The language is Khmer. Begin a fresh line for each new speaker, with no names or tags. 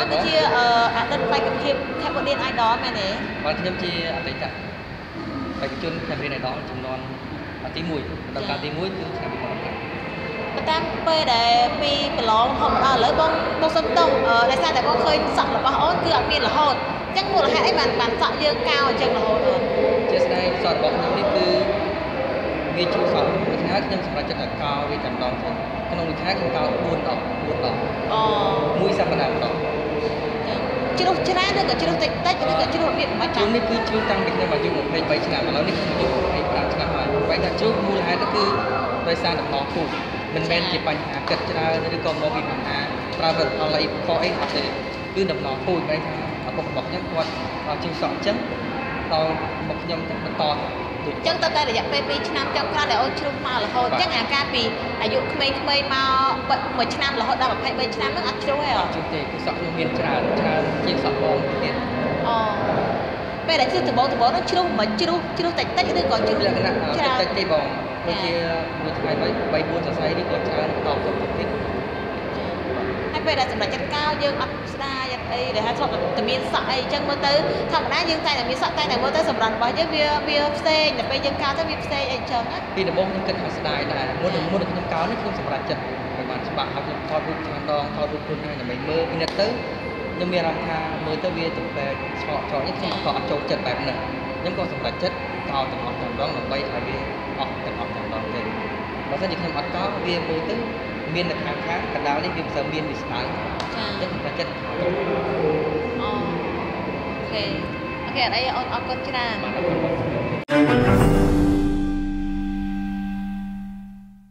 អូនគឺជាអតីតបេក្ខភាព Cambodian Idol មែនទេ
បាទខ្ញុំជាអតីតបេក្ខជន Cambodian Idol ចំនួនទី1ដល់ការទី1គឺឆ្នាំ2015
តាមពេលដែលពីប្រឡងហត់ដល់ឥឡូវបងបងសុំតងដោយសារតែបងឃើញសក់របស់អូនគឺអត់មានរហូតអញ្ចឹងមូលហេតុអីបានបានសក់យើងកៅអញ្ចឹងរហូតអូន
ជាស្ដែងសក់របស់ខ្ញុំនេះគឺវាជ្រុះសក់មួយថ្ងៃខ្ញុំសម្រេចចិត្តឲ្យកោវាតែម្ដងទៅក្នុងមួយថ្ងៃខ្ញុំកោ4ដង4ដងអូមួយសប្តាហ៍ម្ដង
ជ្រុះច្រើនឬក៏ជ្រុះតិចតិចឬក៏ជ្រុះរបៀបមិន
ចាំនេះគឺជ្រុះតាំងពីខ្ញុំអាយុ23ឆ្នាំឥឡូវនេះខ្ញុំអាយុ25ឆ្នាំហើយបែរថាជ្រុះមូលហេតុគឺដោយសារដំណោះពូជមិនមែនជាបញ្ហាគិតច្រើនឬក៏មកពីបញ្ហាប្រើផលិតផលអីខុសអីអត់ទេគឺដំណោះពូជបែរថាឪពុករបស់ខ្ញុំគាត់ជិះសក់អញ្ចឹង ដល់មកខ្ញុំបន្ត
អញ្ចឹងតើតែរយៈពេល2ឆ្នាំចុងក្រោយដែលអូនជ្រុះមករហូតអញ្ចឹងអាការពីអាយុក្មេងៗមកមួយឆ្នាំរហូតដល់23ឆ្នាំហ្នឹងអត់ជ្រុះទេអត់
ជ្រុះទេគឺសក់ខ្ញុំមានច្រើនច្រើនជាងសក់បងទៀត
អូពេលដែលជ្រុះដំបងដំបងនោះជ្រុះមិនជ្រុះជ្រុះតិចតិចឬក៏ជ្រុះ
លក្ខណៈតិចតិចទេបងដូចជាមួយថ្ងៃ3 4សរសៃនេះក៏ច្រើនតបទៅទៀត
ហើយ ពេលដែលសម្រាប់ចិត្តកោយើងអត់ស្ដាយអត់អីដែលថាធ្លាប់តែមានសក់អីអញ្ចឹងមើលទៅធម្មតាយើងតែតែមានសក់តែតែមើលទៅសម្រាប់របស់យើងវាវាផ្សេងតែពេលយើងកោទៅវាផ្សេងអីអញ្ចឹងណា
ពីដំបូងខ្ញុំគិតថាស្ដាយដែរមុនមុនខ្ញុំកោនេះខ្ញុំសម្រាប់ចិត្តមិនបានច្បាស់ហើយខ្ញុំថតរូបច្រើនដងថតរូបខ្លួនឯងដើម្បីមើលពីនេះទៅខ្ញុំមានអារម្មណ៍ថាមើលទៅវាទៅបែបឆ្កកឆ្កកនេះខ្ញុំក៏អត់ចូលចិត្តបែបនេះខ្ញុំក៏សម្រាប់ចិត្តកោទាំងអស់ទាំងដងដើម្បីឲ្យវាអស់ទាំងអស់ទាំងដងទេបើមិនជាខ្ញុំអត់កោវាមើលទៅ មាននៅខាងខាងកណ្ដាលនេះវាមិនសូវមានវាស្ដើងចា៎ខ្ញុំតែចិត្តអូ
okay okay អត់អីអូនអរគុណច្រើនបាទអរគុណ